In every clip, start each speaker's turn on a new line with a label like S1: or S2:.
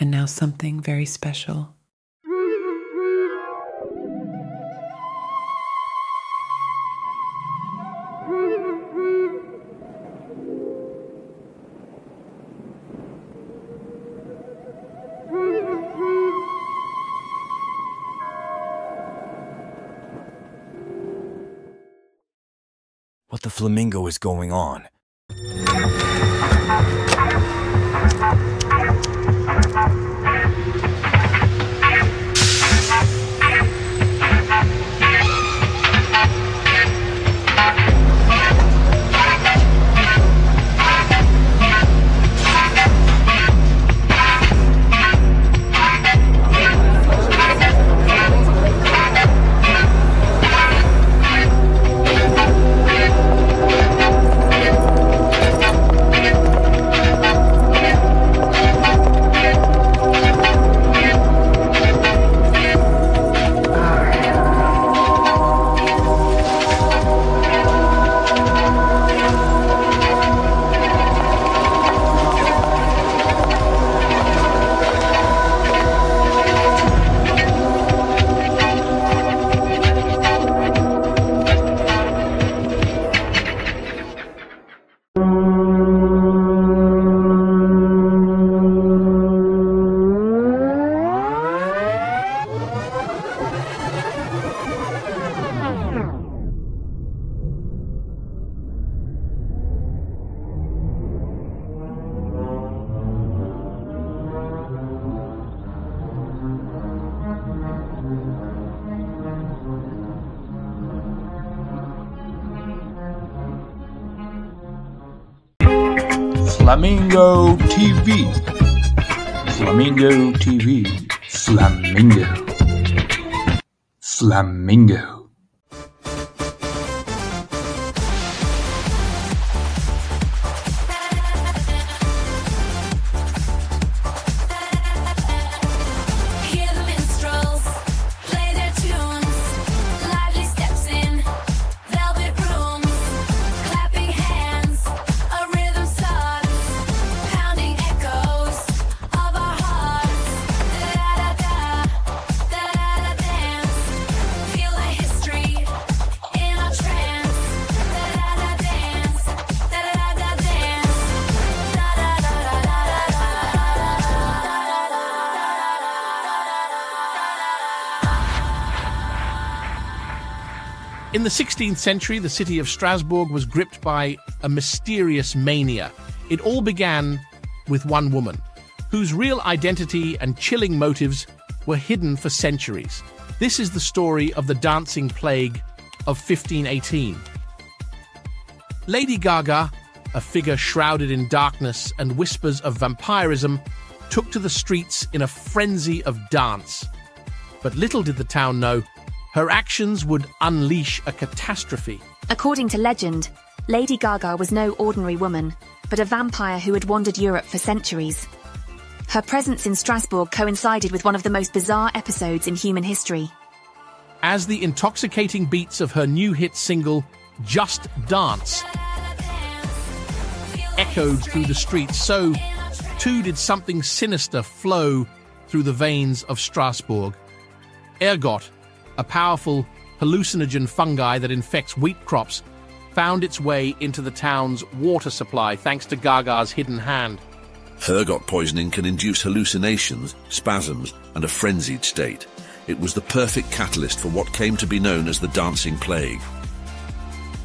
S1: And now something very special.
S2: What the flamingo is going on?
S3: Flamingo TV. Flamingo TV. Flamingo. Flamingo.
S4: In the
S5: 16th century, the city of Strasbourg was gripped by a mysterious mania. It all began with one woman, whose real identity and chilling motives were hidden for centuries. This is the story of the dancing plague of 1518. Lady Gaga, a figure shrouded in darkness and whispers of vampirism, took to the streets in a frenzy of dance. But little did the town know, her actions would unleash a catastrophe.
S6: According to legend, Lady Gaga was no ordinary woman, but a vampire who had wandered Europe for centuries. Her presence in Strasbourg coincided with one of the most bizarre episodes in human history.
S5: As the intoxicating beats of her new hit single, Just Dance, echoed through the streets, so too did something sinister flow through the veins of Strasbourg. Ergot, a powerful hallucinogen fungi that infects wheat crops, found its way into the town's water supply thanks to Gaga's hidden hand.
S7: Ergot poisoning can induce hallucinations, spasms, and a frenzied state. It was the perfect catalyst for what came to be known as the dancing plague.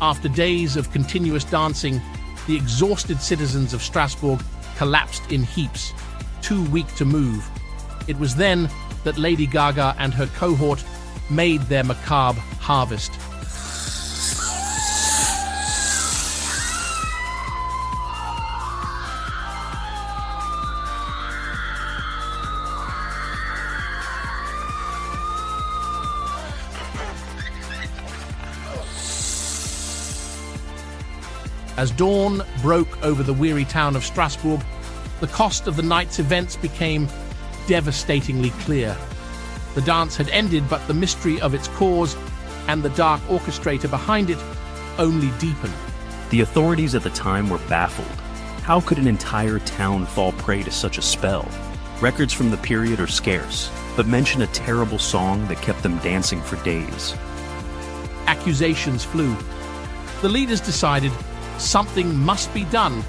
S5: After days of continuous dancing, the exhausted citizens of Strasbourg collapsed in heaps, too weak to move. It was then that Lady Gaga and her cohort made their macabre harvest. As dawn broke over the weary town of Strasbourg, the cost of the night's events became devastatingly clear. The dance had ended, but the mystery of its cause and the dark orchestrator behind it only deepened.
S8: The authorities at the time were baffled. How could an entire town fall prey to such a spell? Records from the period are scarce, but mention a terrible song that kept them dancing for days.
S5: Accusations flew. The leaders decided something must be done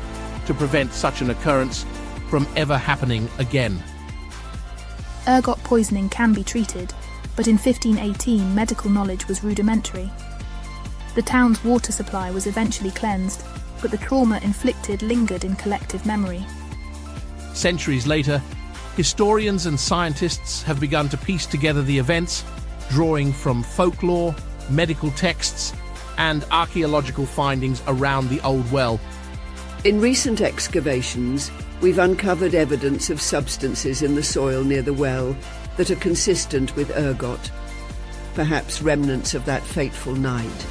S5: to prevent such an occurrence from ever happening again.
S9: Ergot poisoning can be treated, but in 1518 medical knowledge was rudimentary. The town's water supply was eventually cleansed, but the trauma inflicted lingered in collective memory.
S5: Centuries later, historians and scientists have begun to piece together the events, drawing from folklore, medical texts, and archaeological findings around the old well.
S3: In recent excavations, we've uncovered evidence of substances in the soil near the well that are consistent with ergot, perhaps remnants of that fateful night.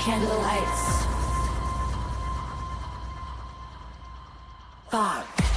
S4: Glass under candlelights.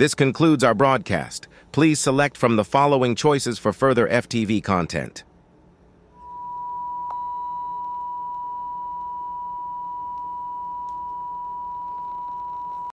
S10: This concludes our broadcast. Please select from the following choices for further FTV content.